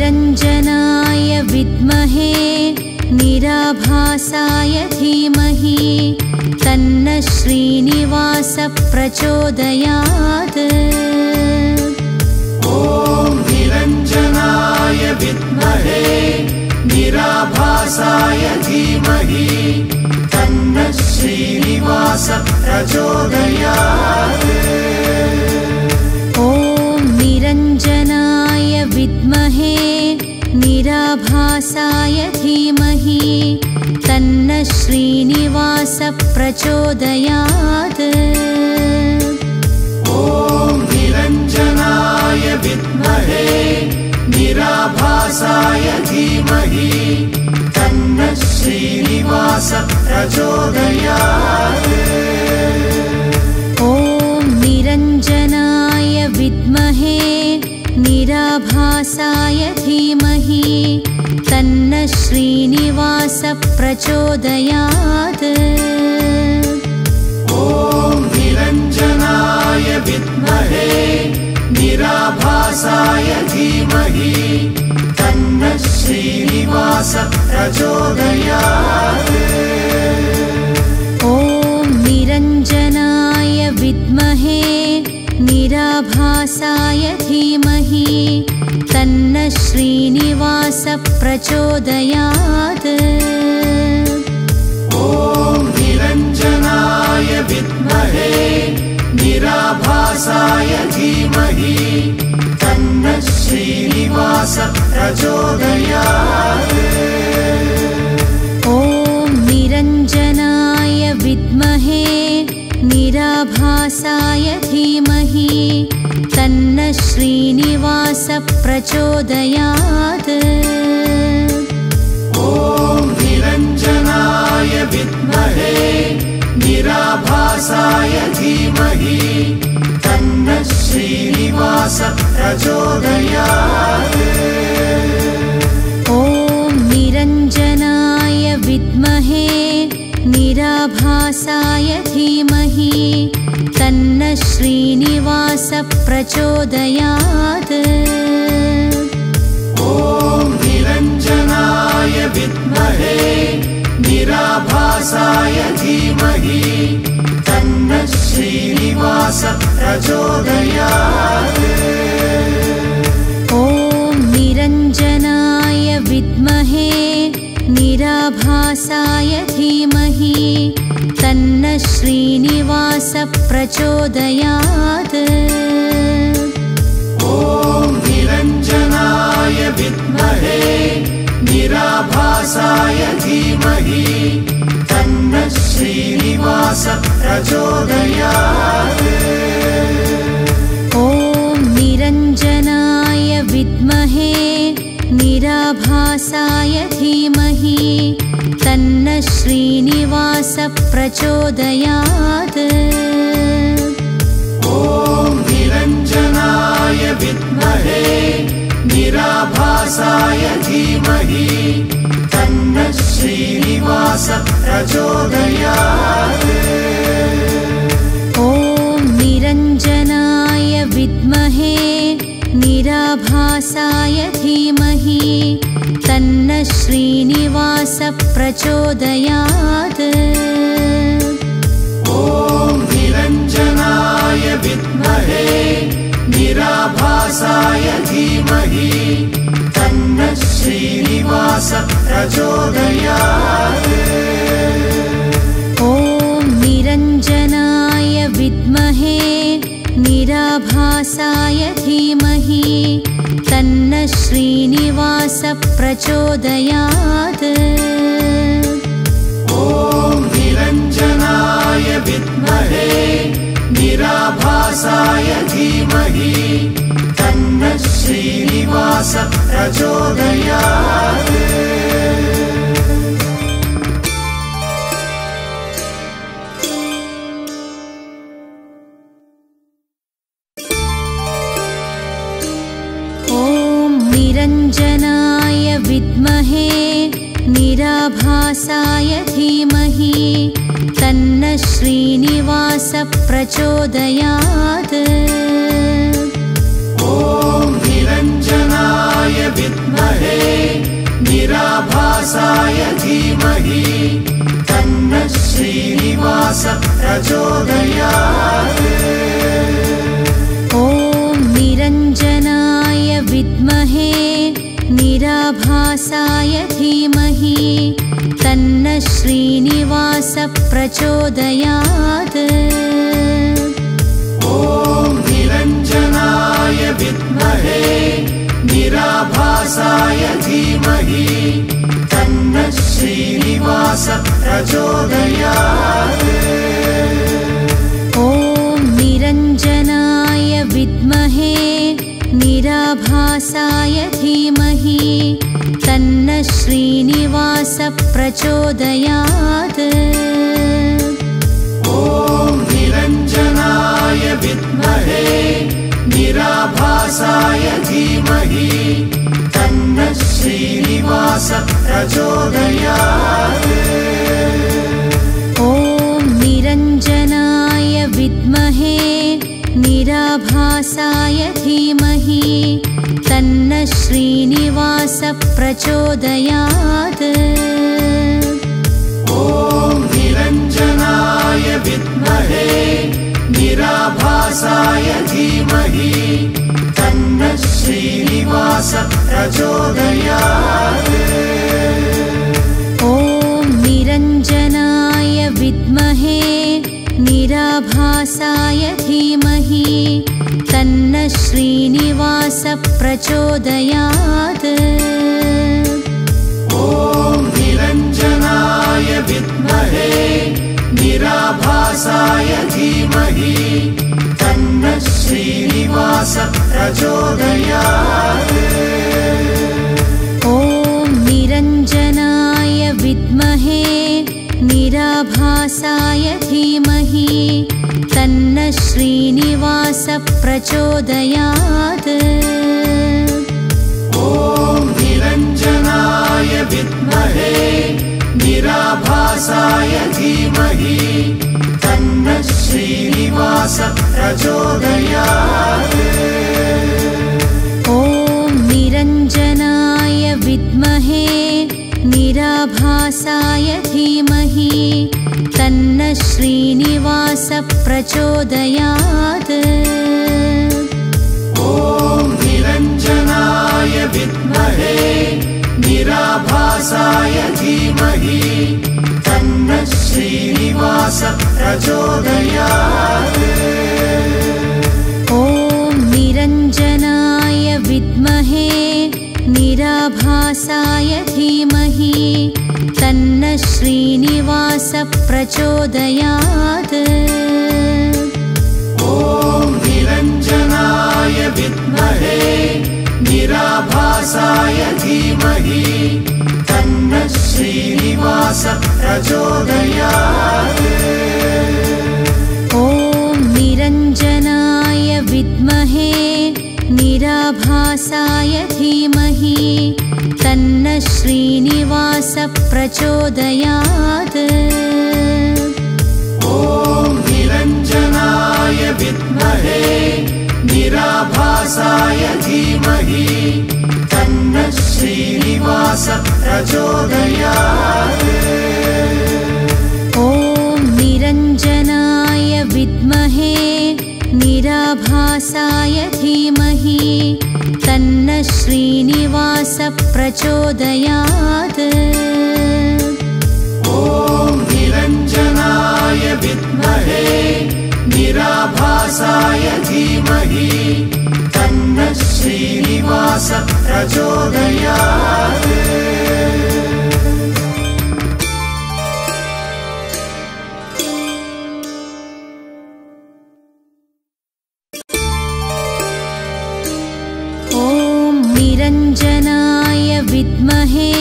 निरञ्जनाय विद्महे निराभासाय धीमहि तन्न श्रीनिवासप्रचोदयात्। ॐ निरञ्जनाय विद्महे निराभासाय धीमहि तन्न श्रीनिवास निराभासाय धीमहि तन्न श्रीनिवासप्रचोदयात्। ॐ निरञ्जनाय विद्महे निराभासाय धीमहि तन्न श्रीनिवास प्रचोदयात् ॐ निरञ्जनाय विद्महे निराभासाय धीमहि तन्न श्रीनिवासप्रचोदयात्। ॐ निरञ्जनाय विद्महे निराभासाय धीमहि तन्न श्रीनिवास श्रीनिवासप्रचोदयात् ॐ निरञ्जनाय विद्महे निराभासाय धीमहि तन्न श्रीनिवास प्रचोदयात् ॐ निरञ्जनाय विद्महे निराभासाय धीमहि तन्न श्रीनिवासप्रचोदयात् ॐ निराभासाय धीमहि तन्न श्रीनिवास प्रचोदयात् ॐ निरञ्जनाय विद्महे निराभासाय धीमहि तन्न श्रीनिवासप्रचोदयात् ॐ निरञ्जनाय विद्महे निराभासाय धीमहि तन्न श्रीनिवास प्रचोदयात् ॐ निरञ्जनाय विद्महे निराभासाय धीमहि तन्न श्रीनिवासप्रचोदयात् निराभासाय धीमहि तन्न श्रीनिवास प्रचोदयात् ॐ निरञ्जनाय विद्महे निराभासाय धीमहि तन्न श्रीनिवासप्रचोदयात्। ॐ निरञ्जनाय विद्महे निराभासाय धीमहि तन्न श्रीनिवास प्रचोदयात्। ॐ निरञ्जनाय विद्महे निराभासाय धीमहि तन्न श्रीनिवासप्रचोदयात् ॐ निरञ्जनाय विद्महे निराभासाय धीमहि तन्न श्रीनिवास प्रचोदयात् ॐ निरञ्जनाय विद्महे निराभासाय धीमहि तन्न श्रीनिवासप्रचोदयात् ॐ निरञ्जनाय विद्महे निराभासाय धीमहि तन्न श्रीनिवास प्रचोदयात्। ॐ निरञ्जनाय विद्महे निराभासाय धीमहि श्रीनिवासप्रचोदयात्। ॐ निरञ्जनाय विद्महे निराभासाय धीमहि तन्न श्रीनिवासप्रचोदयात्। निराभासाय धीमहि तन्नः श्रीनिवास प्रचोदयात् ॐ निरञ्जनाय विद्महे निराभासाय धीमहि तन्नः श्रीनिवास निराभासाय धीमहि तन्नः श्रीनिवास प्रचोदयात् ॐ निरञ्जनाय विद्महे निराभासाय धीमहि तन्नः श्रीनिवास तन्नः श्रीनिवास प्रचोदयात् ॐ निरञ्जनाय विद्महे निराभासाय धीमहि श्रीनिवास प्रचोदयात् ॐ निरञ्जनाय विद्महे निराभासाय धीमहि तन्नः श्रीनिवास प्रचोदयात् ॐ निरञ्जनाय विद्महे निराभासाय धीमहि तन्नः श्रीनिवास प्रचोदयात् ॐ निरञ्जनाय विद्महे निराभासाय धीमहि तन्नः श्रीनिवास प्रचोदयात् ॐ निरञ्जनाय विद्महे निराभासाय धीमहि तन्नः श्रीनिवास प्रचोदयात्। ॐ निरञ्जनाय विद्महे निराभासाय धीमहि तन्नः श्रीनिवास प्रचोदयात् ॐ निरञ्जनाय विद्महे निराभासाय धीमहि श्रीनिवास प्रचोदयात् ॐ निरञ्जनाय विद्महे निराभासाय धीमहि तन्नः श्रीनिवास प्रचोदयात् ॐ निरञ्जनाय विद्महे निराभासाय धीमहि श्रीनिवास प्रचोदयात् ॐ निरञ्जनाय विद्महे निराभासाय धीमहि तन्नः श्रीनिवास प्रचोदयात् ॐ निरञ्जनाय विद्महे निराभासाय धीमहि तन्नः श्रीनिवास प्रचोदयात् ॐ निरञ्जनाय विद्महे निराभासाय धीमहि तन्नः श्रीनिवास निरञ्जनाय विद्महे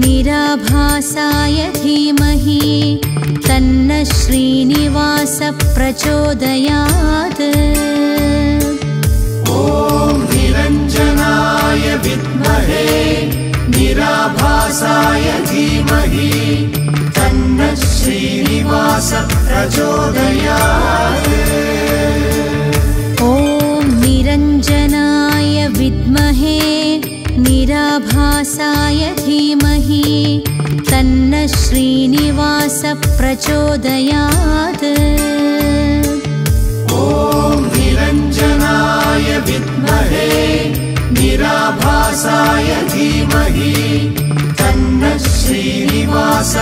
निराभासाय धीमहि तन्नः श्रीनिवास प्रचोदयात् ॐ निरञ्जनाय विद्महे निराभासाय धीमहि तन्नः श्रीनिवास निराभासाय धीमहि तन्नः श्रीनिवासप्रचोदयात्। ॐ निरञ्जनाय विद्महे निराभासाय धीमहि तन्नः श्रीनिवास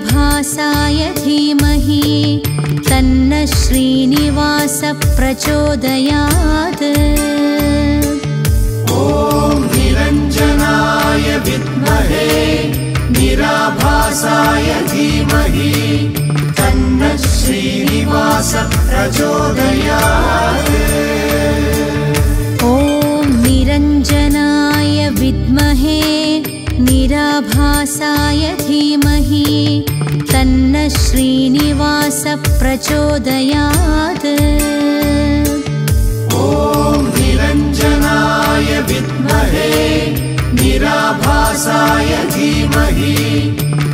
निराभासाय धीमहि तन्नः श्रीनिवासप्रचोदयात् श्रीनिवासप्रचोदयात्। ॐ निरञ्जनाय विद्महे निराभासाय धीमहि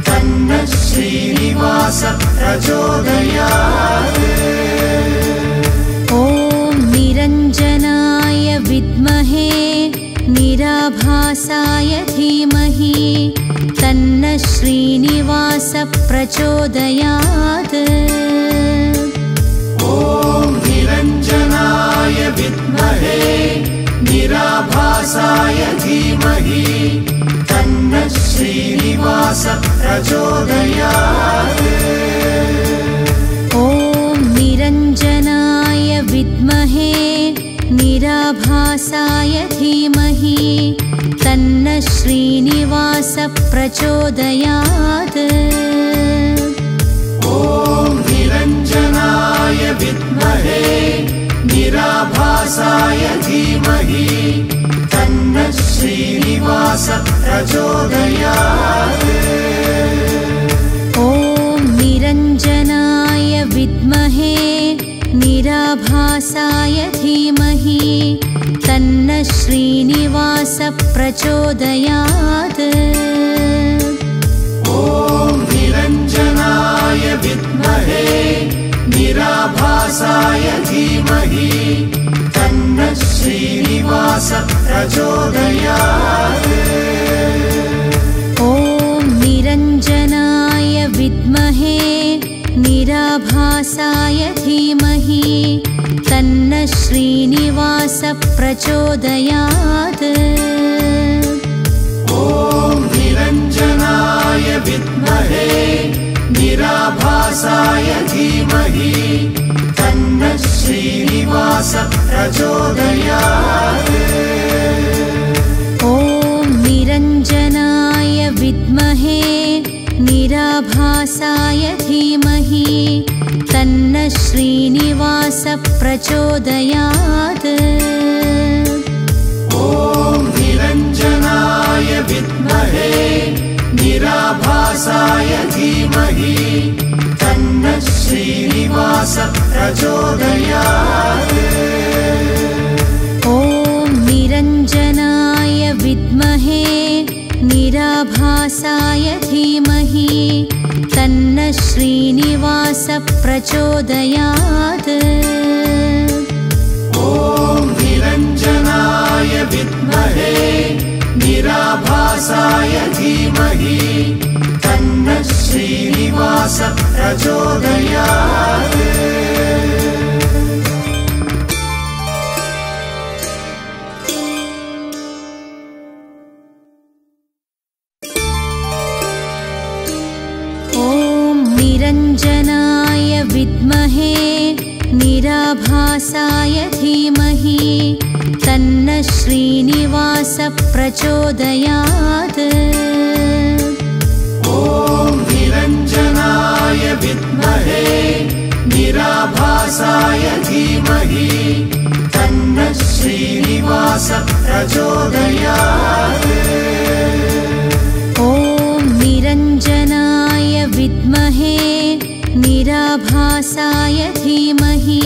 तन्नः श्रीनिवास प्रचोदयात् ॐ निरञ्जनाय विद्महे निराभासाय श्रीनिवासप्रचोदयात्। ॐ निरञ्जनाय विद्महे निराभासाय धीमहि तन्नः श्रीनिवास प्रचोदयात् ॐ निरञ्जनाय विद्महे निराभासाय धीमहि तन्नः श्रीनिवासप्रचोदयात्। ॐ निरञ्जनाय विद्महे निराभासाय धीमहि तन्नः श्रीनिवास प्रचोदयात् ॐ निरञ्जनाय विद्महे निराभासाय धीमहि तन्नः श्रीनिवासप्रचोदयात् ॐ निरञ्जनाय विद्महे निराभासाय धीमहि तन्नः श्रीनिवास प्रचोदयात् ॐ निरञ्जनाय विद्महे निराभासाय धीमहि तन्नः श्रीनिवासप्रचोदयात् ॐ निरञ्जनाय विद्महे निराभासाय धीमहि तन्नः श्रीनिवास प्रचोदयात् ॐ निरञ्जनाय विद्महे निराभासाय धीमहि तन्नः श्रीनिवासप्रचोदयात् ॐ निरञ्जनाय विद्महे निराभासाय धीमहि तन्नः श्रीनिवास प्रचोदयात् ॐ निरञ्जनाय विद्महे निराभासाय धीमहि श्रीनिवासप्रचोदयात्। ॐ निरञ्जनाय विद्महे निराभासाय धीमहि तन्नः श्रीनिवास निरञ्जनाय विद्महे निराभासाय धीमहि तन्नः श्रीनिवासप्रचोदयात्। ॐ निरञ्जनाय विद्महे निराभासाय धीमहि तन्नः श्रीनिवास निराभासाय धीमहि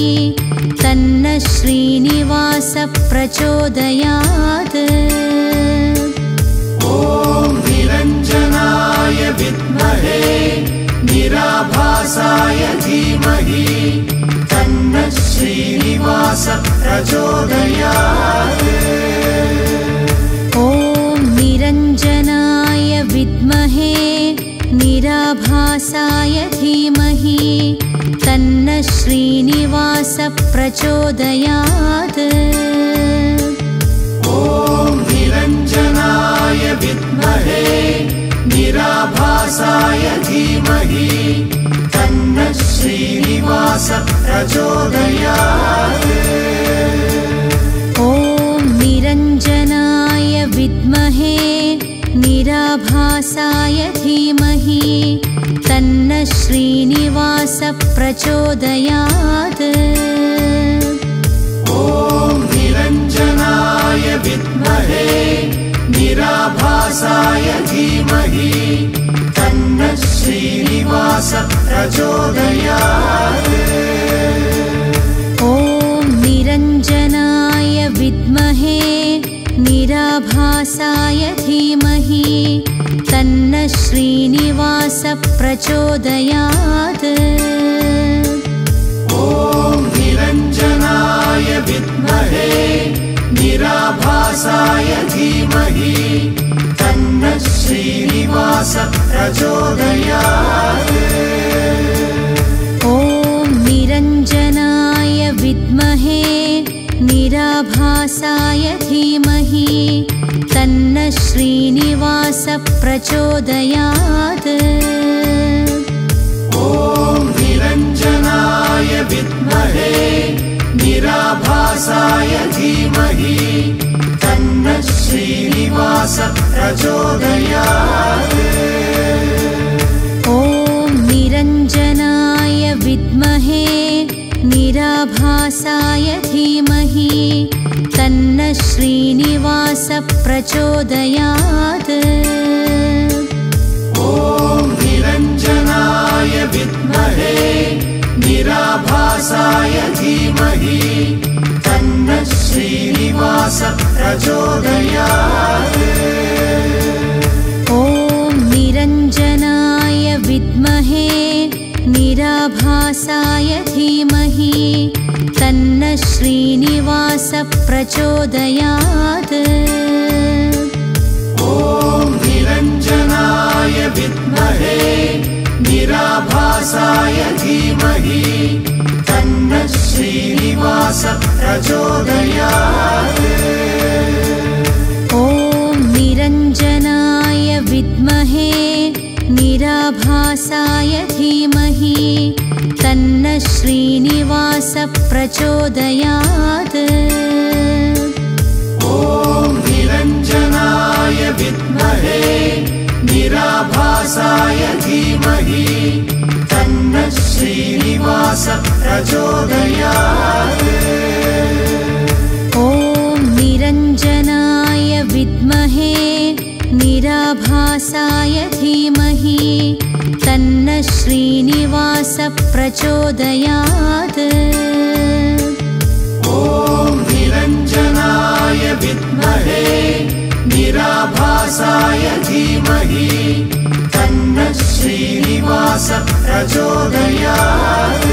तन्नः श्रीनिवासप्रचोदयात्। ॐ निरञ्जनाय विद्महे निराभासाय धीमहि तन्नः श्रीनिवास प्रचोदयात् ॐ निरञ्जनाय विद्महे निराभासाय धीमहि तन्नः श्रीनिवास प्रचोदयात् ॐ निरञ्जनाय विद्महे निराभासाय धीमहि तन्नः श्रीनिवास तन्नः श्रीनिवास प्रचोदयात् ॐ निरञ्जनाय विद्महे निराभासाय धीमहि तन्नः श्रीनिवास तन्नः श्रीनिवास प्रचोदयात् ॐ निरञ्जनाय विद्महे निराभासाय धीमहि तन्नः श्रीनिवास प्रचोदयात् ॐ निरञ्जनाय विद्महे निराभासाय धीमहि तन्नः श्रीनिवास प्रचोदयात् ॐ निरञ्जनाय विद्महे निराभासाय धीमहि तन्नः श्रीनिवास प्रचोदयात् ॐ निरञ्जनाय विद्महे निराभासाय धीमहि तन्नः श्रीनिवास प्रचोदयात् ॐ निरञ्जनाय विद्महे निराभासाय धीमहि तन्नः श्रीनिवास प्रचोदयात् ॐ निरञ्जनाय विद्महे निराभासाय धीमहि तन्नः श्रीनिवास प्रचोदयात्। ॐ निरञ्जनाय विद्महे निराभासाय धीमहि तन्नः श्रीनिवास प्रचोदयात् ॐ निरञ्जनाय विद्महे निराभासाय धीमहि श्रीनिवास प्रचोदयात् ॐ निरञ्जनाय विद्महे निराभासाय धीमहि तन्नः श्रीनिवास प्रचोदयात् ॐ निरञ्जनाय विद्महे निराभासाय धीमहि तन्नः श्रीनिवास प्रचोदयात् ॐ निरञ्जनाय विद्महे निराभासाय धीमहि तन्नः श्रीनिवास प्रचोदयात्